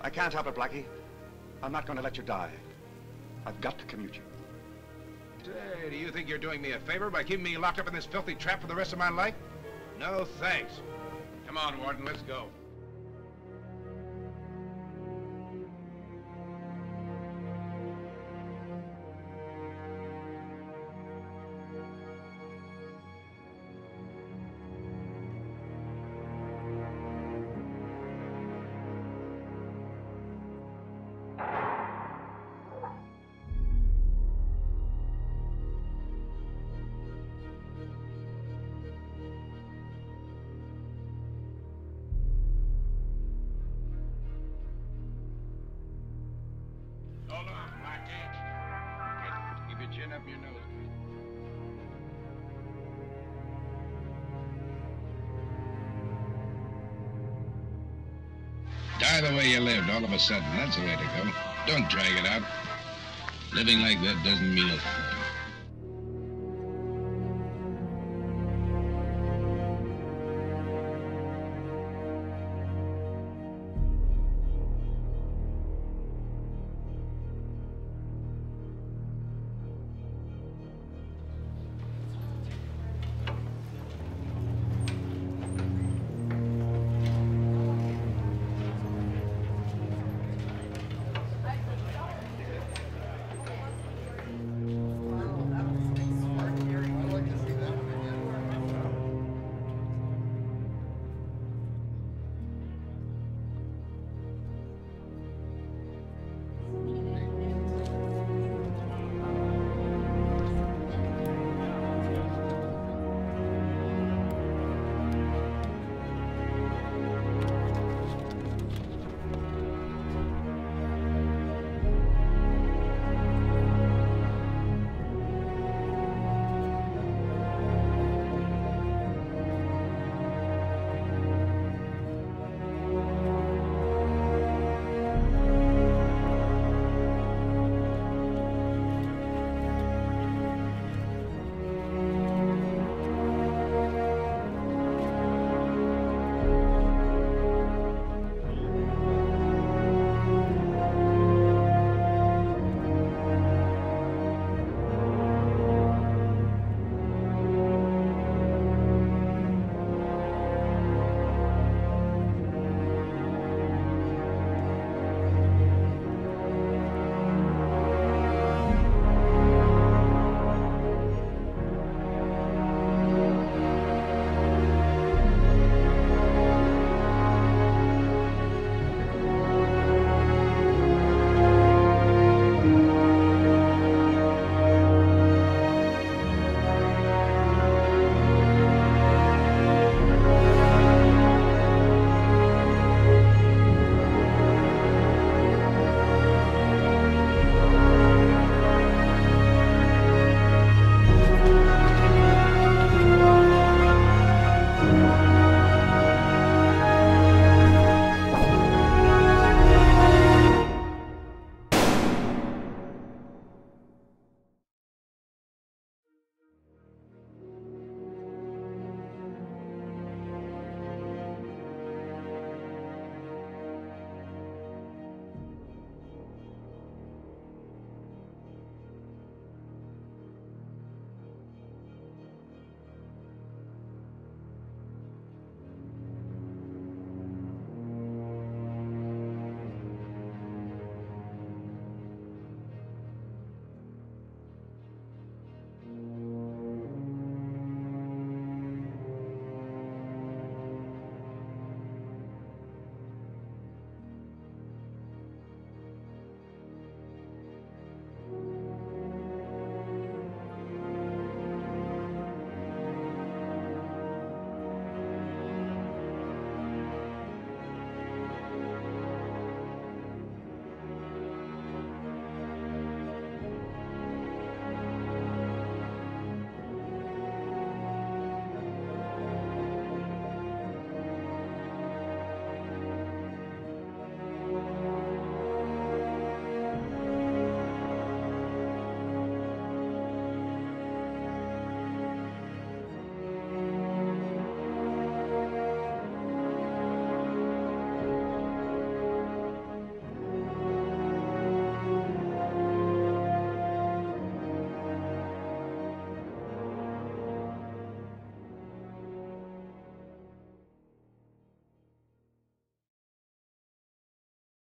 I can't help it, Blackie. I'm not going to let you die. I've got to commute you. Say, do you think you're doing me a favor by keeping me locked up in this filthy trap for the rest of my life? No, thanks. Come on, Warden, let's go. Up your nose. Die the way you lived all of a sudden. That's the way to go. Don't drag it out. Living like that doesn't mean a thing.